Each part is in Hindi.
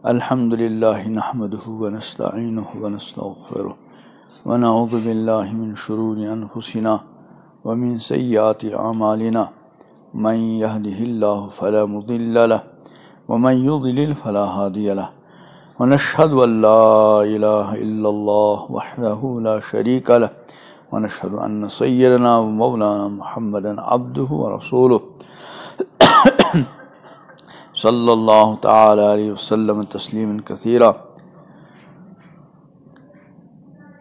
अल्हम्दुलिल्लाह नहमदुहु व नस्तईनुहु व नस्तगफिरुह व नऊज़ु बिल्लाहि मिन शुरूरि अनफुसिना व मिन सय्यिआति अमालिना मन यहदिहिल्लाहु फला मुदिल्ल लह व मन युद्लिल फला हादिय लह व नशहदु अन ला इलाहा इल्लल्लाह वहदहु ला शरीक लह व नशहदु अन्न सय्यदना व मौलाना मुहम्मदन अब्दुहु व रसूलुहु सल्लल्लाहु तआला अलैहि वसल्लम तस्लीमन कसीरा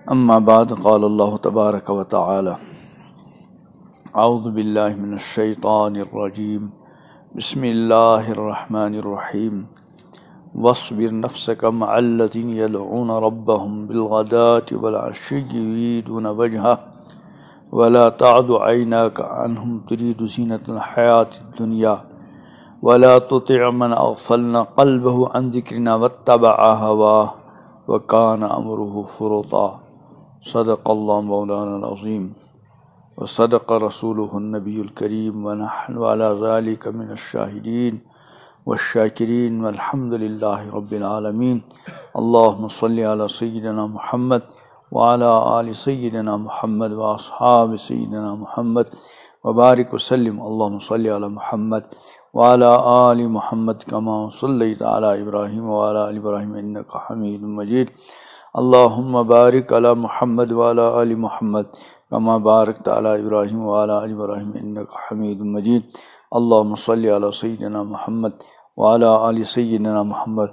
अम्मा बाद क़ाल अल्लाह तबारक व तआला अऊज़ु बिल्लाहि मिनश शैतानिर रजीम बिस्मिल्लाहिर रहमानिर रहीम वस्बिर नफ्सक मअल्लज़ीन यदऊन रब्बहुम बिलगदाति वल अश्यि युरीदून वजहह वला तअदु ऐनाक वला तुति मन अगफलना कल्बहु अन ज़िक्रिना वत्तबअ हवाह व कान अमरुहु फुरुता व सदक़ करीम व अला ज़ालिका मिनश शाहिदीन वश्शाकिरीन वल्हम्दुलिल्लाहि रब्बिल आलमीन अल्लाहुम्मा सल्लि अला सय्यिदिना मुहम्मद व अला आलि सय्यिदिना मुहम्मद व असहाबि सय्यिदिना मुहम्मद व बारिक वसल्लिम अला वाला आल मोहम्मद कमा सल्ली अला इब्राहिम वाला इन्नक हमीद मजीद अल्लाहुम्मा बारिक अला मुहम्मद वाला आल मोहम्मद कमा बारक अला इब्राहिम वाला इन्नक हमीद मजीद अल्लाहुम्मा सल्ली अला सय्यिदिना मुहम्मद वाला आल सय्यिदिना मुहम्मद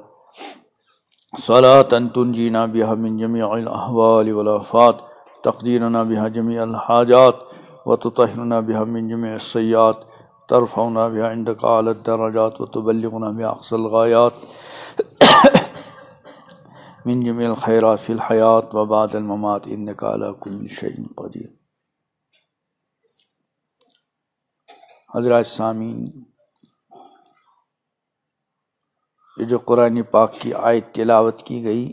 सलातन तुनजीना बिहा मिन जमीअल अहवाल वल आफात तक़दीरना बिहा जमीअल हाजात व तुतहिरना बिहा मिन जमीअस सय्यात तरफ़ना बिहा इंद कालत दराजात व तुबल्लिगना बिहा अक्सल गायात मिन जमील खैरात फिल हयात व बादल ममात इन्नक अला कुल्लि शैइन कदीर हज़रत सामीन ये जो कुरान पाक की आयत तिलावत की गई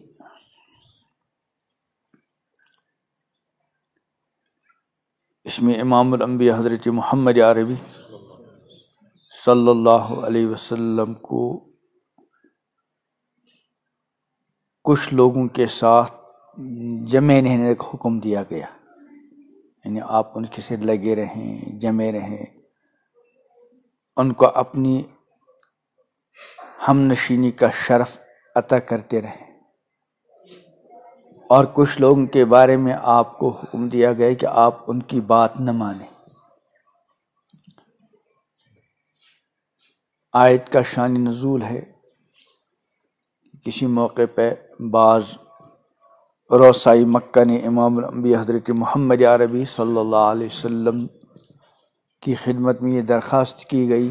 इसमें इमाम हज़रत मोहम्मद अरबी सल्लल्लाहु अलैहि वसल्लम को कुछ लोगों के साथ जमे रहने का हुक्म दिया गया। यानी आप उनके से लगे रहें, जमे रहें। उनको अपनी हम नशीनी का शरफ अता करते रहें। और कुछ लोगों के बारे में आपको हुक्म दिया गया कि आप उनकी बात न माने। आयत का शान नजूल है। किसी मौके पर बाज रोसाई मक्का ने इमाम हज़रत मोहम्मद अरबी सल्लल्लाहु अलैहि की खिदमत में ये दरख्वास्त की गई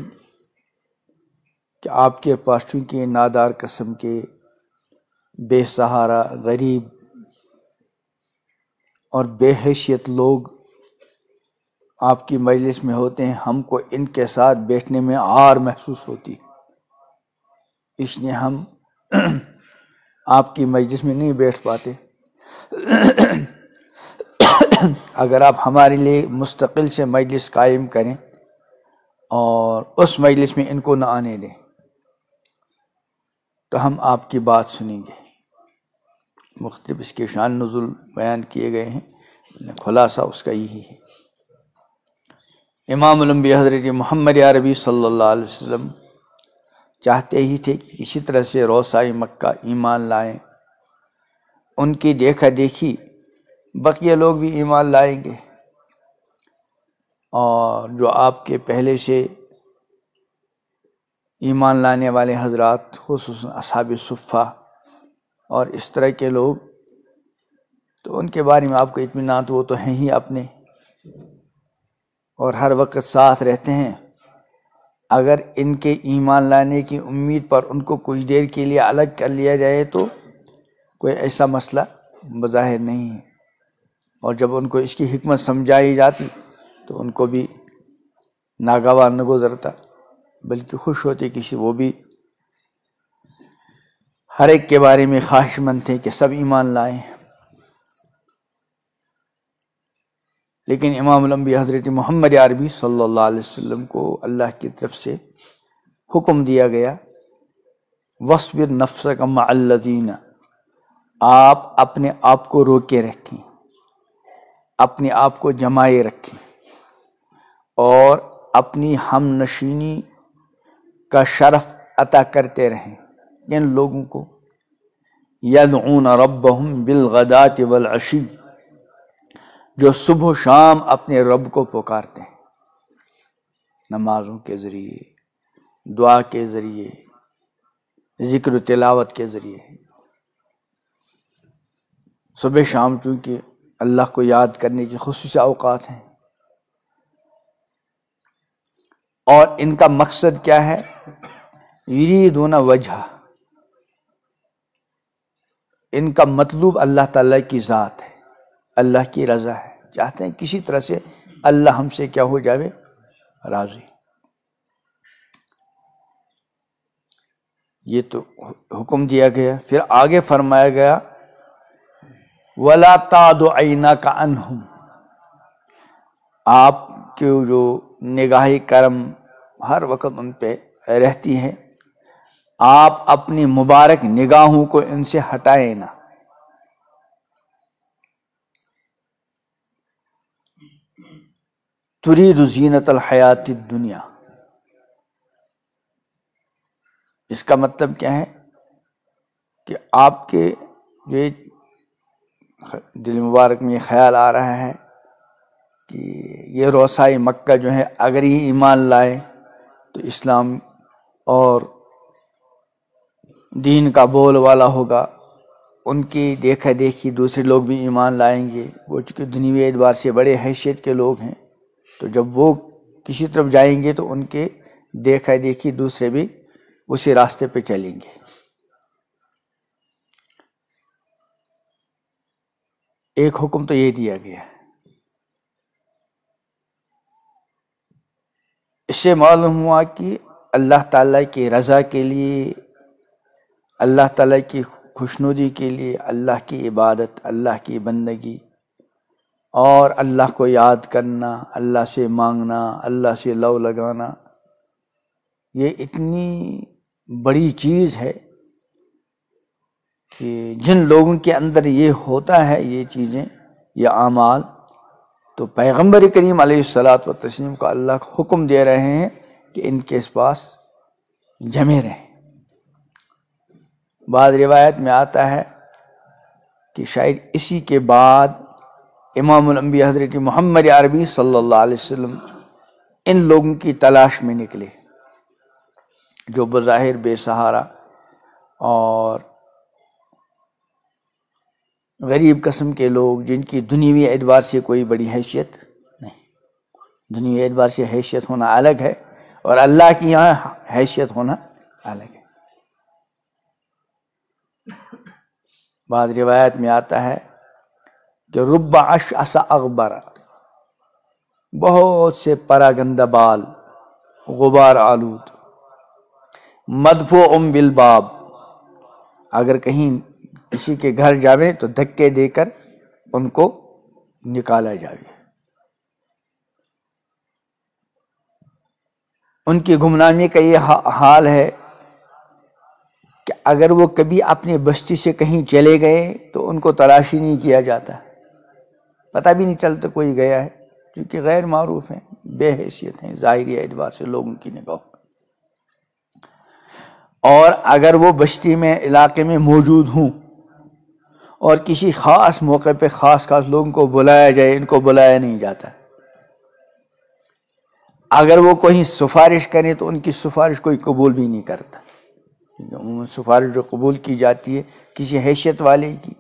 कि आपके पास चूँकि नादार कस्म के बेसहारा, गरीब और बेहैसियत लोग आपकी मजलिस में होते हैं, हमको इनके साथ बैठने में आर महसूस होती इसलिए हम आपकी मजलिस में नहीं बैठ पाते। अगर आप हमारे लिए मुस्तकिल से मजलिस कायम करें और उस मजलिस में इनको ना आने दें तो हम आपकी बात सुनेंगे। मुख्तलिफ़ इसके शान नजुल बयान किए गए हैं, खुलासा उसका यही है। इमाम हज़रत मोहम्मद अरबी अलैहि वसल्लम चाहते ही थे कि किसी तरह से रोसाई मक्का ईमान लाएँ। उनकी देखा देखी बकिया लोग भी ईमान लाएँगे। और जो आपके पहले से ईमान लाने वाले हजरात, खसूस असाब सुफ़ा और इस तरह के लोग तो उनके बारे में आपको इतमान तो वो तो हैं ही अपने। और हर वक्त साथ रहते हैं। अगर इनके ईमान लाने की उम्मीद पर उनको कुछ देर के लिए अलग कर लिया जाए तो कोई ऐसा मसला बज़ाहिर नहीं है। और जब उनको इसकी हमत समझाई जाती तो उनको भी नागवार न गुजरता बल्कि खुश होते किसी वो भी हर एक के बारे में ख्वाहिशमंद थे कि सब ईमान लाएँ। लेकिन इमाम हज़रत मोहम्मद अरबी अलैहि वसल्लम को अल्लाह की तरफ़ से हुक्म दिया गया, वसबिर नफ्स कमाजीना आप अपने आप को रोके रखें, अपने आप को जमाए रखें और अपनी हम नशीनी का शरफ अता करते रहें। इन लोगों को यदून रब बिलगदात वलशी जो सुबह शाम अपने रब को पुकारते हैं। नमाजों के ज़रिए, दुआ के ज़रिए, ज़िक्र तिलावत के ज़रिए। सुबह शाम चूँकि अल्लाह को याद करने की खसूस अवकात हैं। और इनका मकसद क्या है? यरीदून वजह। इनका मतलूब अल्लाह ताला की ज़ात है। अल्लाह की रज़ा है। चाहते हैं किसी तरह से अल्लाह हमसे क्या हो जावे राज़ी। ये तो हुक्म दिया गया। फिर आगे फरमाया गया, वला तादो आईना का अनहुम। आपके जो निगाही करम हर वक्त उन पे रहती है। आप अपनी मुबारक निगाहों को इनसे हटाए ना। तुरी जीनत हयाती दुनिया इसका मतलब क्या है? कि आपके ये दिल मुबारक में ख्याल आ रहा है कि ये रोसाई मक्का जो है, अगर ही ईमान लाए तो इस्लाम और दीन का बोल वाला होगा। उनकी देखा देखी दूसरे लोग भी ईमान लाएँगे। वो चूँकि दुनिया एतबार से बड़े हैसियत के लोग हैं। तो जब वो किसी तरफ़ जाएँगे तो उनके देखा देखी दूसरे भी उसी रास्ते पे चलेंगे। एक हुक्म तो ये दिया गया इससे मालूम हुआ कि अल्लाह ताला की रज़ा के लिए, अल्लाह ताला की खुशनुदी के लिए, अल्लाह की इबादत, अल्लाह की बंदगी और अल्लाह को याद करना, अल्लाह से मांगना, अल्लाह से लव लगाना, ये इतनी बड़ी चीज़ है कि जिन लोगों के अंदर ये होता है, ये चीज़ें, ये आमाल तो पैगंबर करीम सलात व तस्लीम का अल्लाह हुक्म दे रहे हैं कि इनके पास जमे रहें। बाद रिवायत में आता है कि शायद इसी के बाद इमामबी हज़रत मोहम्मद अरबी सल्लल्लाहु अलैहि इन लोगों की तलाश में निकले, जो बज़ाहिर बेसहारा और गरीब कस्म के लोग, जिनकी दुनियावी एतबार से कोई बड़ी हैसियत नहीं। दुनिया एतबार से हैसियत होना अलग है और अल्लाह की यहाँ हैसियत होना अलग है। बाद रिवायत में आता है रुब्बा अश असा अकबर बहुत से परागंदा बाल, गुबार आलूद। मदफो उम बिलबाब अगर कहीं किसी के घर जावे तो धक्के देकर उनको निकाला जाए उनकी गुमनामी का ये हाल है कि अगर वो कभी अपनी बस्ती से कहीं चले गए तो उनको तलाशी नहीं किया जाता। पता भी नहीं चलता कोई गया है, क्योंकि गैर मारूफ हैं, बेहैसियत हैं, ज़ाहरी एतबार से लोगों की निगाह और अगर वो बस्ती में, इलाके में मौजूद हूँ, और किसी ख़ास मौके पे ख़ास ख़ास लोगों को बुलाया जाए, इनको बुलाया नहीं जाता। अगर वो कोई सिफारिश करें तो उनकी सिफारिश कोई कबूल भी नहीं करता। क्योंकि सिफारिश जो कबूल की जाती है किसी हैसियत वाले की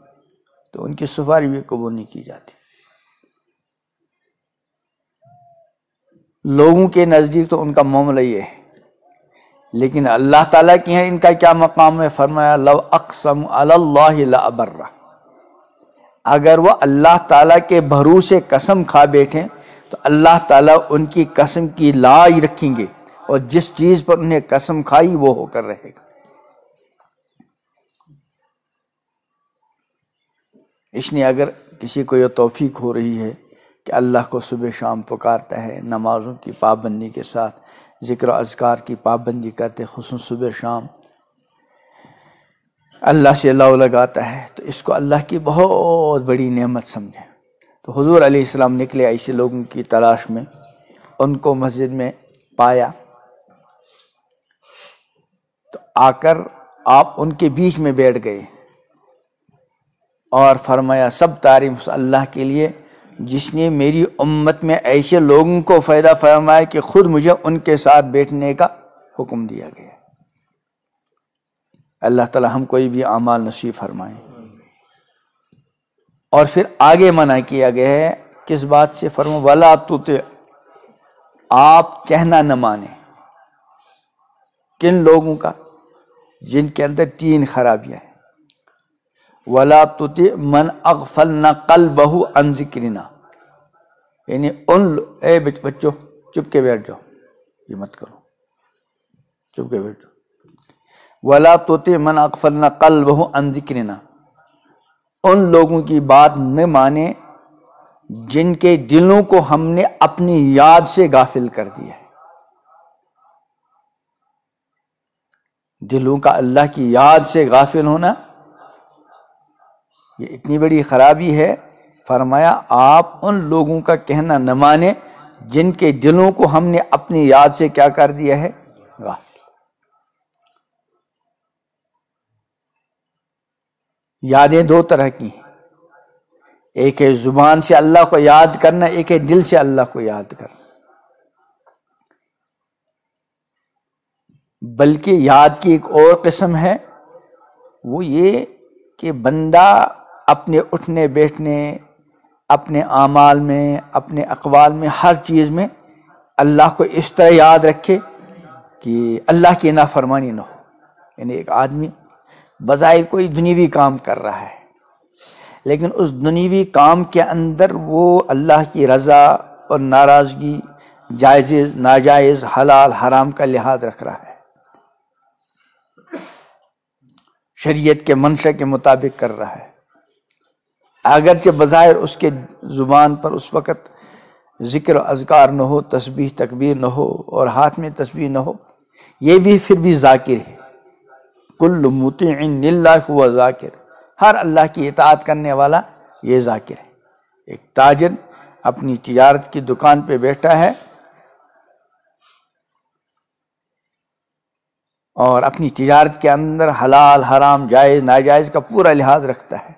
तो उनकी सिफारिश भी कबूल नहीं की जाती। लोगों के नज़दीक तो उनका मामला ये है। लेकिन अल्लाह ताला की है इनका क्या मकाम है? फरमाया, लव अकसम अल्लाह अगर वह अल्लाह ताला के भरोसे कसम खा बैठे तो अल्लाह ताला उनकी कसम की लाई रखेंगे और जिस चीज़ पर उन्हें कसम खाई, वो होकर रहेगा। इसलिए अगर किसी को यह तोफीक हो रही है कि अल्लाह को सुबह शाम पुकारता है नमाज़ों की पाबंदी के साथ, ज़िक्र अजकार की पाबंदी करते, खसूस सुबह शाम। अल्लाह से अल्लाह लगाता है तो इसको अल्लाह की बहुत बड़ी नेमत समझें। तो हुजूर अलैहिस्सलाम निकले ऐसे लोगों की तलाश में, उनको मस्जिद में पाया। तो आकर आप उनके बीच में बैठ गए और फरमाया, सब तारीफ़ अल्लाह के लिए जिसने मेरी उम्मत में ऐसे लोगों को फ़ायदा फरमाया कि खुद मुझे उनके साथ बैठने का हुक्म दिया गया अल्लाह ताला हम कोई भी अमाल नसीब फरमाए। और फिर आगे मना किया गया है, किस बात से फरमा वाला तुते, आप कहना न माने। किन लोगों का? जिनके अंदर तीन खराबियाँ हैं। वला तुति मन अगफल न कल बहु अनजिक्रिना यानी उन ए बच्चों चुप के बैठ जाओ। ये मत करो। चुप के बैठ जाओ। वला तोते मन अगफल न कल बहु उन लोगों की बात न माने जिनके दिलों को हमने अपनी याद से गाफिल कर दिया है। दिलों का अल्लाह की याद से गाफिल होना, ये इतनी बड़ी खराबी है फरमाया, आप उन लोगों का कहना न माने जिनके दिलों को हमने अपनी याद से क्या कर दिया है? यादें दो तरह की हैं। एक है ज़ुबान से अल्लाह को याद करना, एक है दिल से अल्लाह को याद करना। बल्कि याद की एक और किस्म है, वो ये कि बंदा अपने उठने बैठने अपने आमाल में, अपने अकवाल में, हर चीज़ में अल्लाह को इस तरह याद रखे कि अल्लाह की नाफरमानी न हो। यानी एक आदमी बज़ाहिर कोई दुनियावी काम कर रहा है, लेकिन उस दुनियावी काम के अंदर वो अल्लाह की रज़ा और नाराज़गी, जायज़, नाजायज़, हलाल, हराम का लिहाज रख रहा है। शरीयत के मंशा के मुताबिक कर रहा है। अगरचे बज़ाहिर उसके ज़ुबान पर उस वक़्त ज़िक्र अजगार न हो, तस्बीह, तकबीर न हो और हाथ में तस्बीह न हो, ये भी फिर भी जाकिर है। मुतिन हुआ जाकिर। हर अल्लाह की इतात करने वाला ये जाकिर है। एक ताजर अपनी तजारत की दुकान पे बैठा है और अपनी तजारत के अंदर हलाल, हराम, जायज़, नाजायज़ का पूरा लिहाज रखता है।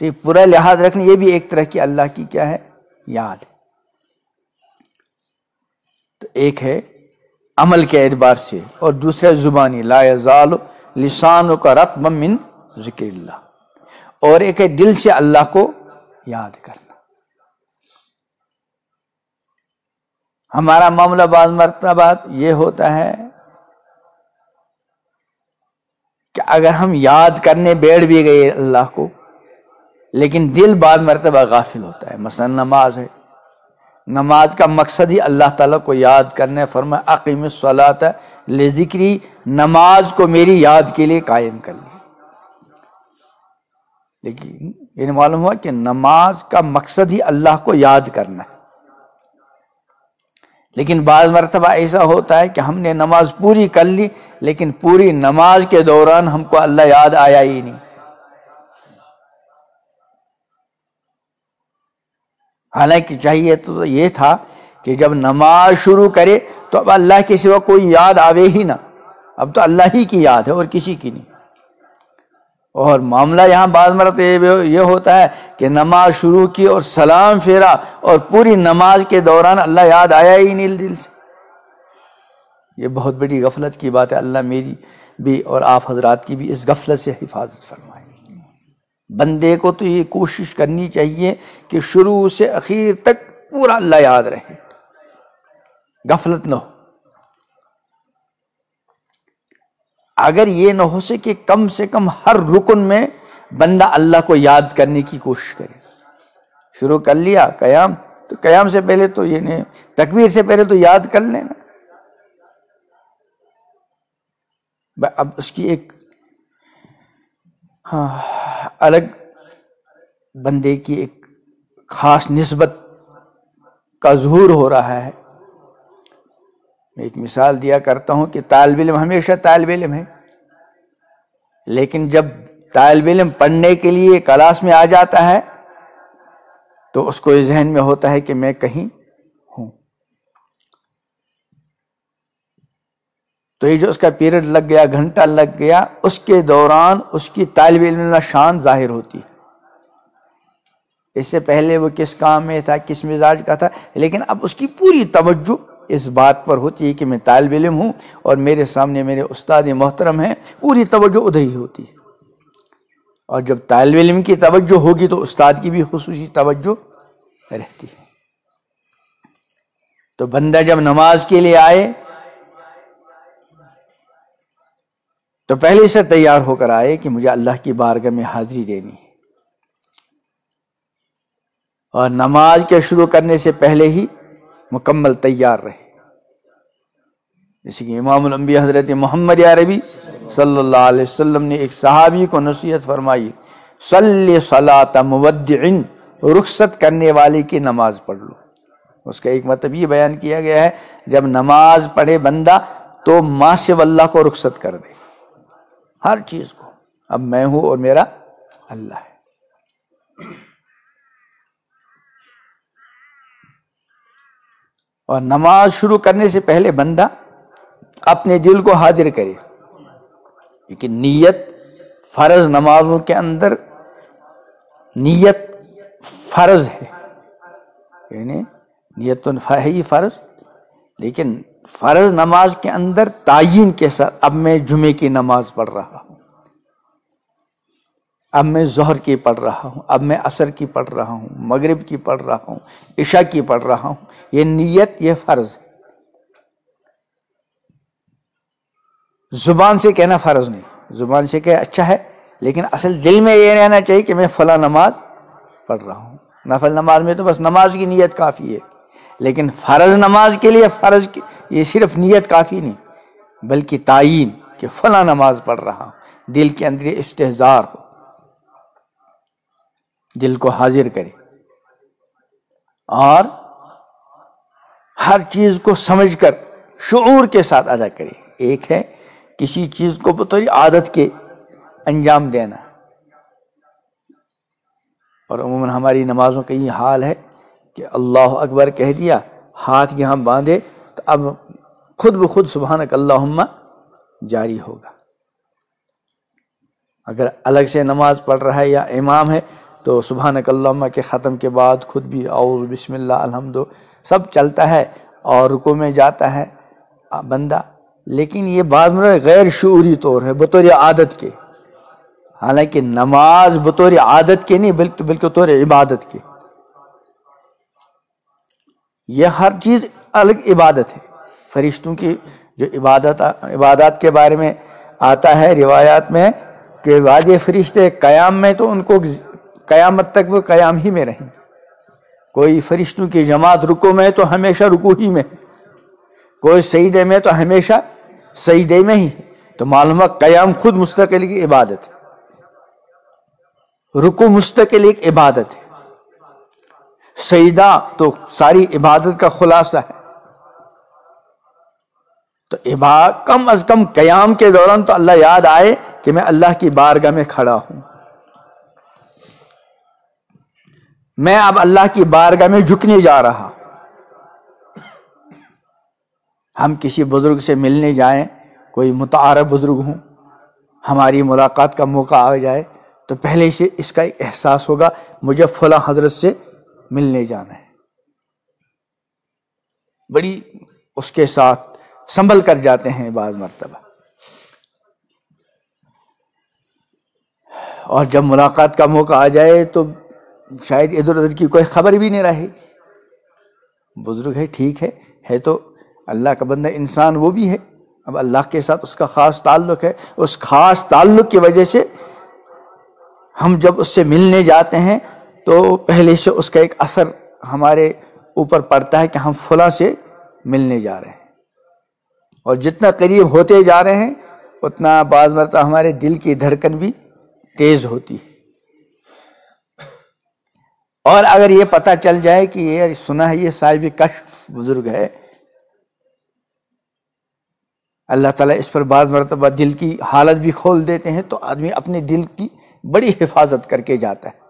तो ये पूरा लिहाज रखना, ये भी एक तरह की अल्लाह की क्या है? याद तो एक है अमल के एतबार से, और दूसरा जुबानी लाजाल लिसान का रत्म मिन ज़िक्र और एक है दिल से अल्लाह को याद करना। हमारा मामला बाज मरतबा ये होता है कि अगर हम याद करने बैठ भी गए अल्लाह को लेकिन दिल बाद मरतबा गाफिल होता है। मसलन नमाज़ है। नमाज़ का मकसद ही अल्लाह ताला को याद करने फरमा अकीम सलात ले जिक्री, नमाज़ को मेरी याद के लिए कायम कर ली। लेकिन ये मालूम हुआ कि नमाज़ का मकसद ही अल्लाह को याद करना है। लेकिन बाज़ मरतबा ऐसा होता है कि हमने नमाज़ पूरी कर ली, लेकिन पूरी नमाज़ के दौरान हमको अल्लाह याद आया ही नहीं। हालाँकि चाहिए तो ये था कि जब नमाज़ शुरू करे तो अब अल्लाह के सिवा कोई याद आवे ही ना। अब तो अल्लाह ही की याद है और किसी की नहीं। और मामला यहाँ बाद मरत ये होता है कि नमाज़ शुरू की और सलाम फेरा और पूरी नमाज़ के दौरान अल्लाह याद आया ही नहीं दिल से। ये बहुत बड़ी गफलत की बात है। अल्लाह मेरी भी और आप हजरात की भी इस गफलत से हिफाजत फरमाए। बंदे को तो ये कोशिश करनी चाहिए कि शुरू से आखिर तक पूरा अल्लाह याद रहे। गफलत न हो। अगर ये ना हो सके कम से कम हर रुकन में बंदा अल्लाह को याद करने की कोशिश करे। शुरू कर लिया, कयाम तो कयाम से पहले तो ये नहीं तकबीर से पहले तो याद कर लेना। अब उसकी एक हाँ अलग बंदे की एक खास नस्बत का जहूर हो रहा है। मैं एक मिसाल दिया करता हूँ कि तालब इलम हमेशा तालब इलम है। लेकिन जब तालब इलम पढ़ने के लिए क्लास में आ जाता है तो उसको जहन में होता है कि मैं कहीं हूँ तो ये जो उसका पीरियड लग गया, घंटा लग गया, उसके दौरान उसकी तालब इल्म शान ज़ाहिर होती। इससे पहले वो किस काम में था, किस मिजाज का था, लेकिन अब उसकी पूरी तवज्जो इस बात पर होती है कि मैं तालब इलम हूँ और मेरे सामने मेरे उस्ताद मोहतरम हैं, पूरी तवज्जो उधर ही होती। है और जब तालब इलम की तवज्जो होगी तो उस्ताद की भी खसूसी तवज्जो रहती। है तो बंदा जब नमाज़ के लिए आए तो पहले से तैयार होकर आए कि मुझे अल्लाह की बारगाह में हाजिरी देनी है। और नमाज़ के शुरू करने से पहले ही मुकम्मल तैयार रहे। जैसे कि इमाम हज़रत मोहम्मद अरबी अलैहि वसल्लम ने एक सहाबी को नसीहत फरमाई, सल्ले मुवद्दिन, रुखसत करने वाले की नमाज़ पढ़ लो। उसका एक मतलब ये बयान किया गया है, जब नमाज़ पढ़े बंदा तो माँ से अल्लाह को रुखसत कर दे। हर चीज़ को। अब मैं हूँ और मेरा अल्लाह है। और नमाज़ शुरू करने से पहले बंदा अपने दिल को हाजिर करे। क्योंकि नीयत फ़र्ज़ नमाजों के अंदर नीयत फ़र्ज़ है। यानी नीयत तो है ही फ़र्ज़, लेकिन फ़र्ज़ नमाज़ के अंदर तयन के साथ, अब मैं जुमे की नमाज़ पढ़ रहा हूँ। अब मैं जहर की पढ़ रहा हूँ, अब मैं असर की पढ़ रहा हूँ, मगरिब की पढ़ रहा हूँ ईशा की पढ़ रहा हूँ। ये नीयत, ये फ़र्ज़ है। ज़ुबान से कहना फ़र्ज़ नहीं। ज़ुबान से कह अच्छा है, लेकिन असल दिल में ये रहना चाहिए कि मैं फला नमाज़ पढ़ रहा हूँ। नफल नमाज़ में तो बस नमाज़ की नीयत काफ़ी है। लेकिन फ़र्ज़ नमाज़ के लिए फ़र्ज़ ये सिर्फ़ नीयत काफ़ी नहीं, बल्कि ताइन कि फला नमाज़ पढ़ रहा हूँ। दिल के अंदर इस्तेजार हो। दिल को हाजिर करे। और हर चीज़ को समझकर शूर के साथ अदा करे। एक है किसी चीज़ को बतौर आदत के अंजाम देना। और अमूमन हमारी नमाजों का ये हाल है कि अल्लाह अकबर कह दिया, हाथ यहाँ बांधे तो अब खुद ब खुद सुबहान अल्लाह जारी होगा। अगर अलग से नमाज़ पढ़ रहा है या इमाम है तो सुबहान अल्लाह के ख़त्म के बाद खुद भी और बिस्मिल्लाह, अलहमद, सब चलता है और रुको में जाता है बंदा। लेकिन ये बात मतलब गैर शूरी तौर है, बतौर आदत के। हालाँकि नमाज़ बतौर आदत के नहीं बल्कि बल्कि तौर इबादत के। यह हर चीज़ अलग इबादत है। फरिश्तों की जो इबादत इबादत के बारे में आता है, रिवायात में, कि वाज फरिश्ते कयाम में तो उनको कयामत तक वो कयाम ही में रहें। कोई फरिश्तों की जमात रुको में तो हमेशा रुकू ही में। कोई सईदे में तो हमेशा सजदे में ही। तो मालूम कयाम खुद मुस्तकिल की इबादत है। रुको मुस्तकिल एक इबादत है। सईदा तो सारी इबादत का खुलासा है। तो इबा कम अज कम कयाम के दौरान तो अल्लाह याद आए कि मैं अल्लाह की बारगाह में खड़ा हूँ। मैं अब अल्लाह की बारगाह में झुकने जा रहा हम किसी बुज़ुर्ग से मिलने जाएँ, कोई मुतारफ बुज़ुर्ग हूँ, हमारी मुलाकात का मौका आ जाए तो पहले से इसका एहसास होगा, मुझे फला हज़रत से मिलने जाना है। बड़ी उसके साथ संभल कर जाते हैं बाज मरतबा। और जब मुलाकात का मौका आ जाए तो शायद इधर उधर की कोई खबर भी नहीं रहे। बुज़ुर्ग है, ठीक है है तो अल्लाह का बंदा इंसान वो भी है। अब अल्लाह के साथ उसका ख़ास ताल्लुक है। उस ख़ास ताल्लुक की वजह से हम जब उससे मिलने जाते हैं तो पहले से उसका एक असर हमारे ऊपर पड़ता है कि हम फुला से मिलने जा रहे हैं। और जितना करीब होते जा रहे हैं, उतना बाज मरता हमारे दिल की धड़कन भी तेज होती है। और अगर ये पता चल जाए कि ये सुना है, ये साहिब कश बुज़ुर्ग है, अल्लाह ताला इस पर बाज़ मरतबा दिल की हालत भी खोल देते हैं तो आदमी अपने दिल की बड़ी हिफाजत करके जाता है।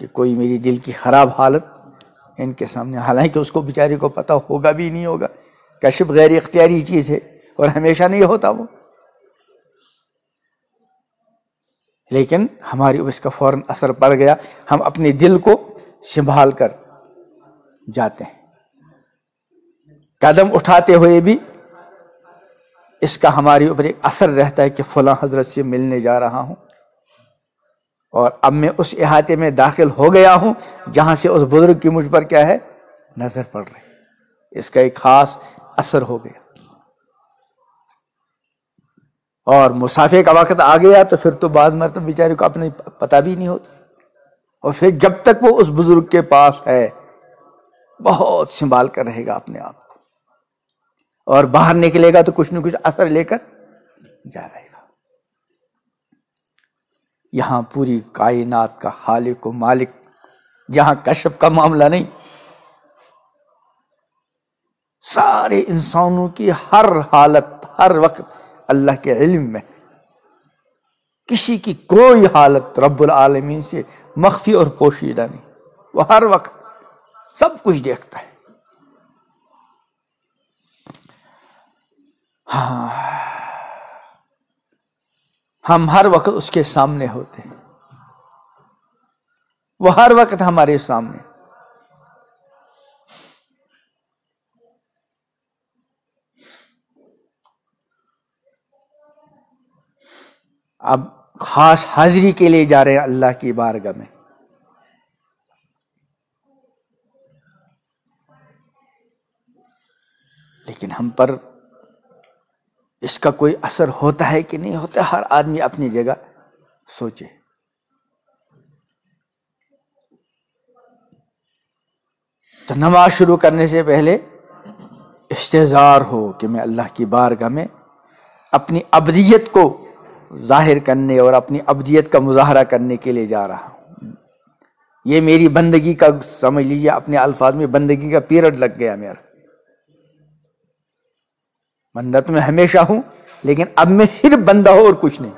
कि कोई मेरी दिल की ख़राब हालत, इनके सामने, हालाँकि उसको बेचारे को पता होगा भी नहीं होगा कशिफ गैर इख्तियारी चीज़ है, और हमेशा नहीं होता वो। लेकिन हमारी इसका फ़ौरन असर पड़ गया, हम अपने दिल को संभाल कर जाते हैं। कदम उठाते हुए भी इसका हमारे ऊपर एक असर रहता है कि फला हज़रत से मिलने जा रहा हूँ। और अब मैं उस इहाते में दाखिल हो गया हूँ, जहाँ से उस बुज़ुर्ग की मुझ पर क्या है? नज़र पड़ रही। इसका एक खास असर हो गया। और मुसाफे का वक्त आ गया तो फिर तो बाद में तो बेचारे को अपने पता भी नहीं होता। और फिर जब तक वो उस बुज़ुर्ग के पास है, बहुत संभाल कर रहेगा अपने आप को। और बाहर निकलेगा तो कुछ न कुछ असर लेकर जाएगा यहाँ पूरी कायनात का खालिक को मालिक। जहाँ कश्यप का मामला नहीं। सारे इंसानों की हर हालत, हर वक्त अल्लाह के इल्म में। किसी की कोई हालत रब्बुल आलमीन से मख्फी और पोशीदा नहीं। वो हर वक्त सब कुछ देखता है। हाँ। हम हर वक्त उसके सामने होते हैं। वो हर वक्त हमारे सामने। अब खास हाजिरी के लिए जा रहे हैं अल्लाह की बारगाह में। लेकिन हम पर इसका कोई असर होता है कि नहीं होता, हर आदमी अपनी जगह सोचे। तो नमाज़ शुरू करने से पहले इस्तेजार हो कि मैं अल्लाह की बारगाह में अपनी अबदियत को ज़ाहिर करने और अपनी अबदियत का मुजाहरा करने के लिए जा रहा हूँ। ये मेरी बंदगी का, समझ लीजिए, अपने अल्फाज में बंदगी का पीरियड लग गया मेरा। बंदा तो मैं हमेशा हूँ, लेकिन अब मैं फिर बंदा हो और कुछ नहीं।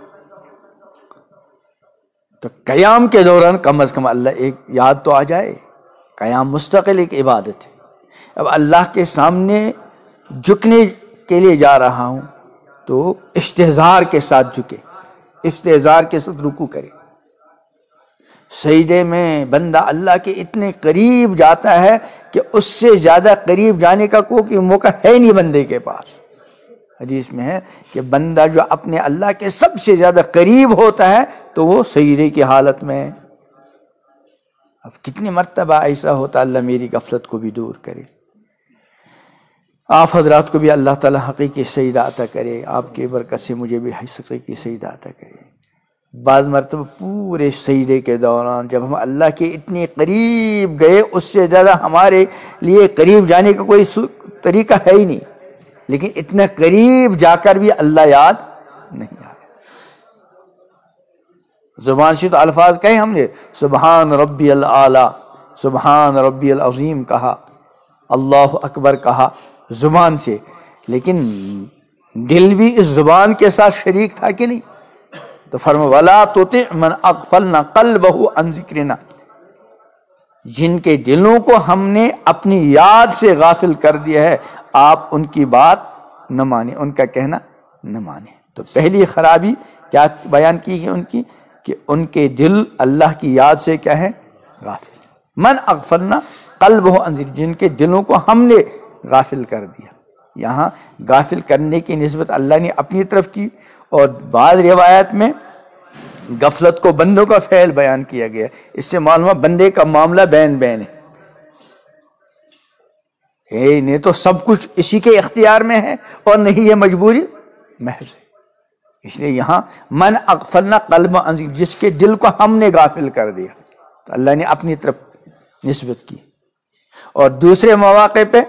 तो कयाम के दौरान कम अज कम अल्लाह, एक याद तो आ जाए, कयाम मुस्तकिल एक इबादत है। अब अल्लाह के सामने झुकने के लिए जा रहा हूँ तो इश्तेजार के साथ झुके, इश्तेजार के साथ रुकू करे। सईदे में बंदा अल्लाह के इतने करीब जाता है कि उससे ज़्यादा करीब जाने का कोई मौका है नहीं बंदे के पास। हदीस में है कि बंदा जो अपने अल्लाह के सबसे ज़्यादा करीब होता है तो वो सईदे की हालत में अब कितनी मरतबा ऐसा होता, अल्लाह मेरी गफलत को भी दूर करे। आप हजरात को भी अल्लाह ताला हकीकी सईदा अता करे। आपके बरकत से मुझे भी हकीकी सईदा अता करे। बाद मरतब पूरे सईदे के दौरान जब हम अल्लाह के इतने करीब गए, उससे ज़्यादा हमारे लिए करीब जाने का कोई तरीका है ही नहीं। लेकिन इतने करीब जाकर भी अल्लाह याद नहीं आया ज़ुबान से तो अल्फाज कहे हमने सुबहान रब्बी आला सुबहान रब्बी अजीम कहा, अल्लाह अकबर कहा ज़ुबान से। लेकिन दिल भी इस ज़ुबान के साथ शरीक था कि नहीं? तो फर्म वाला तो मन अकफल न कल बहु अनजिक्रिना जिनके दिलों को हमने अपनी याद से गाफिल कर दिया है आप उनकी बात न माने, उनका कहना न माने। तो पहली खराबी क्या बयान की है उनकी? कि उनके दिल अल्लाह की याद से क्या है? गाफिल। मन अकफलना कल बहु अंजिर जिनके दिलों को हमने गाफिल कर दिया। यहाँ गाफिल करने की नस्बत अल्लाह ने अपनी तरफ़ की और बाद रिवायत में गफलत को बंदों का फैल बयान किया गया। इससे मालूम बंदे का मामला बैन बैन है। हे तो सब कुछ इसी के इख्तियार में है और नहीं ये मजबूरी महज है। इसलिए यहाँ, मन अकफलना कल्ब जिसके दिल को हमने गाफिल कर दिया। तो अल्लाह ने अपनी तरफ़ नस्बत की। और दूसरे मौाक़े पे,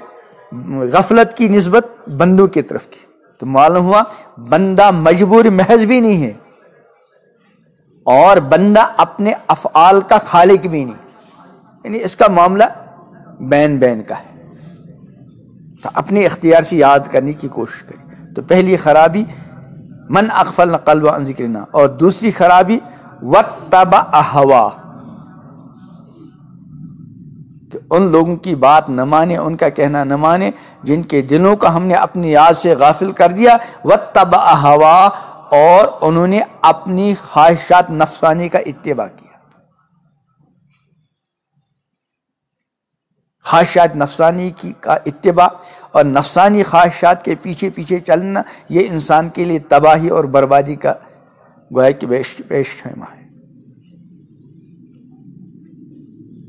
गफलत की नस्बत बंदों की तरफ़ की। तो मालूम हुआ, बंदा मजबूर महज भी नहीं है। और बंदा अपने अफआल का खालिक भी नहीं। यानी इसका मामला बैन बैन का है। अपने इख्तियार से याद करने की कोशिश करें। तो पहली खराबी, मन अकफल कल्ब ज़िक्र और दूसरी खराबी व तब हवा कि उन लोगों की बात न माने, उनका कहना न माने, जिनके दिलों का हमने अपनी याद से गाफिल कर दिया व तब हवा और उन्होंने अपनी ख्वाहिशात नफसानी का इतबा किया। ख्वाहिशात नफसानी की का इतबा और नफसानी ख्वाहिशात के पीछे पीछे चलना, ये इंसान के लिए तबाही और बर्बादी का गोया की पेश पेश है।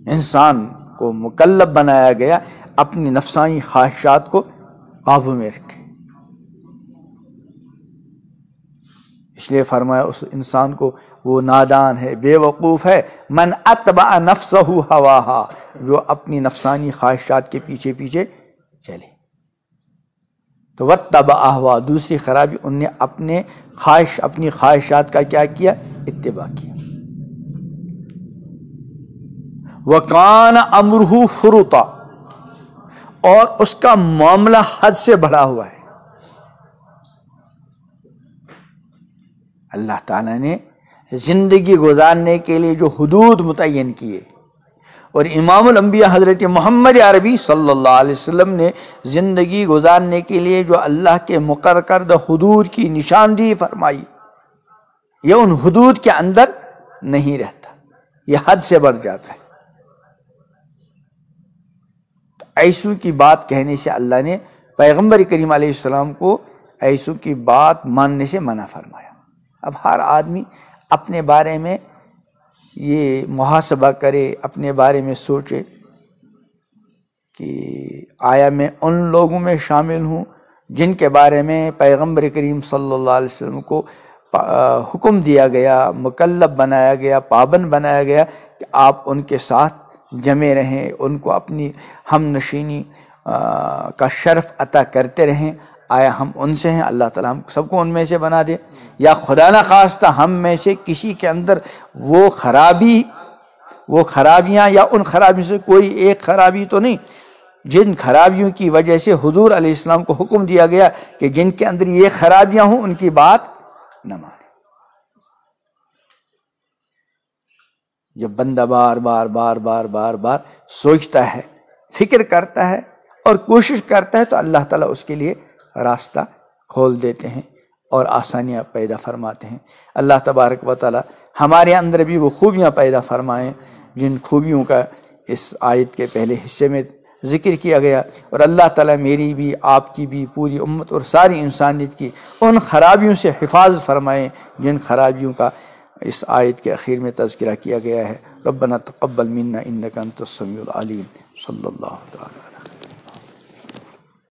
इंसान को मुकल्लब बनाया गया, अपनी नफसानी ख्वाहिशात को काबू में रखे। इसलिए फरमाया, उस इंसान को वो नादान है, बेवकूफ़ है। मन अतबा नफ्स हवा जो अपनी नफसानी ख्वाहिशात के पीछे पीछे चले। तो वह तबा अहवा, दूसरी खराबी, उनने अपने ख्वाहिश, अपनी ख्वाहिशात का क्या किया? इतबा किया। वकान अमरहू फुरुता। और उसका मामला हद से बढ़ा हुआ है। अल्लाह ताला ने ज़िंदगी गुजारने के लिए जो हदूद मुतन किए। और इमामबिया हज़रत मोहम्मद अरबी अलैहि वसल्लम ने ज़िंदगी गुजारने के लिए जो अल्लाह के मुकर करद हदूद की निशानदी फरमाई ये उन हदूद के अंदर नहीं रहता, यह हद से बढ़ जाता है। तो ऐसू की बात कहने से अल्लाह ने पैगंबर करीम आसमाम को ऐसू की बात मानने से मना फरमाया। अब हर आदमी अपने बारे में ये मुहासबा करे, अपने बारे में सोचे कि आया मैं उन लोगों में शामिल हूँ जिनके बारे में पैगंबर करीम सल्लल्लाहु अलैहि वसल्लम को हुक्म दिया गया, मुकल्लब बनाया गया, पाबंद बनाया गया कि आप उनके साथ जमे रहें, उनको अपनी हम नशीनी का शर्फ अता करते रहें। आया, हम उनसे हैं, अल्लाह ताला हम सबको उनमें से बना दे। या खुदा न खास्ता, हम में से किसी के अंदर वो खराबी, वो खराबियाँ या उन खराबियों से कोई एक खराबी तो नहीं। जिन खराबियों की वजह से हुजूर अलैहिस्सलाम को हुक्म दिया गया कि जिनके अंदर ये खराबियाँ हों, उनकी बात न माने। जब बंदा बार बार बार बार बार बार सोचता है, फ़िक्र करता है और कोशिश करता है तो अल्लाह ताला उसके लिए रास्ता खोल देते हैं और आसानियाँ पैदा फरमाते हैं। अल्लाह तबारक व ताली हमारे अंदर भी वो खूबियाँ पैदा फरमाएँ, जिन खूबियों का इस आयत के पहले हिस्से में ज़िक्र किया गया। और अल्लाह ताला मेरी भी, आपकी भी, पूरी उम्मत और सारी इंसानियत की उन खराबियों से हिफाज फरमाएँ, जिन खराबियों का इस आयत के अखीर में तस्करा किया गया है। रबना तकबल मन्ना इन का तस्मीम सल्ला